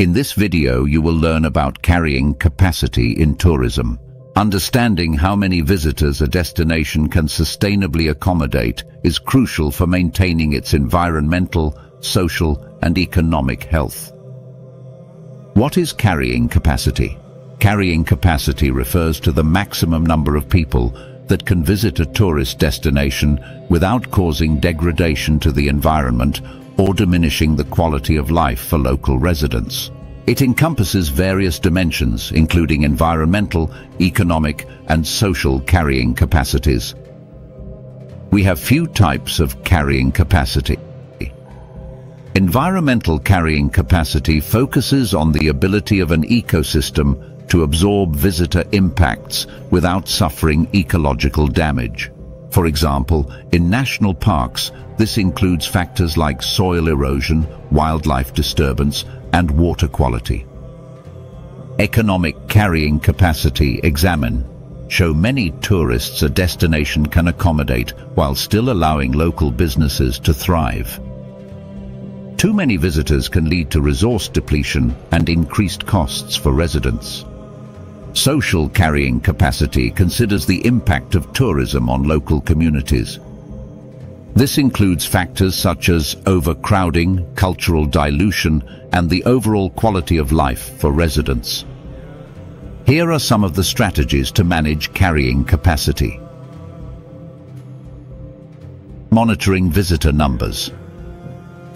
In this video you will learn about carrying capacity in tourism. Understanding how many visitors a destination can sustainably accommodate is crucial for maintaining its environmental, social and economic health. What is carrying capacity? Carrying capacity refers to the maximum number of people that can visit a tourist destination without causing degradation to the environment or diminishing the quality of life for local residents. It encompasses various dimensions, including environmental, economic and social carrying capacities. We have few types of carrying capacity. Environmental carrying capacity focuses on the ability of an ecosystem to absorb visitor impacts without suffering ecological damage. For example, in national parks, this includes factors like soil erosion, wildlife disturbance, and water quality. Economic carrying capacity examine show many tourists a destination can accommodate while still allowing local businesses to thrive. Too many visitors can lead to resource depletion and increased costs for residents. Social carrying capacity considers the impact of tourism on local communities. This includes factors such as overcrowding, cultural dilution, and the overall quality of life for residents. Here are some of the strategies to manage carrying capacity. Monitoring visitor numbers.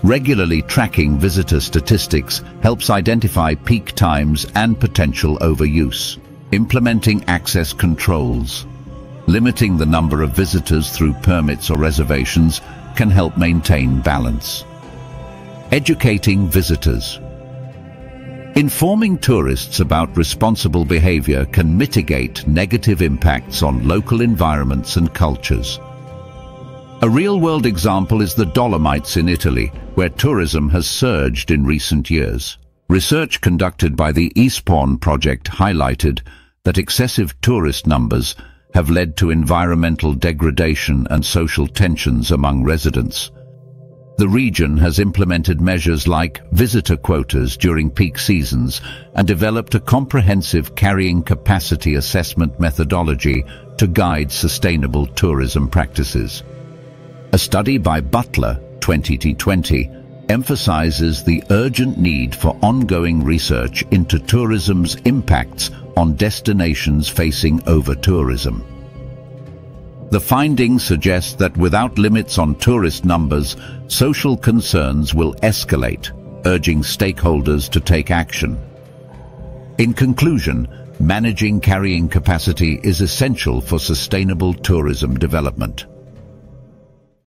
Regularly tracking visitor statistics helps identify peak times and potential overuse. Implementing access controls. Limiting the number of visitors through permits or reservations can help maintain balance. Educating visitors. Informing tourists about responsible behavior can mitigate negative impacts on local environments and cultures. A real-world example is the Dolomites in Italy, where tourism has surged in recent years. Research conducted by the ESPON project highlighted that excessive tourist numbers have led to environmental degradation and social tensions among residents. The region has implemented measures like visitor quotas during peak seasons and developed a comprehensive carrying capacity assessment methodology to guide sustainable tourism practices. A study by Butler 2020 emphasizes the urgent need for ongoing research into tourism's impacts on destinations facing over-tourism. The findings suggest that without limits on tourist numbers, social concerns will escalate, urging stakeholders to take action. In conclusion, managing carrying capacity is essential for sustainable tourism development.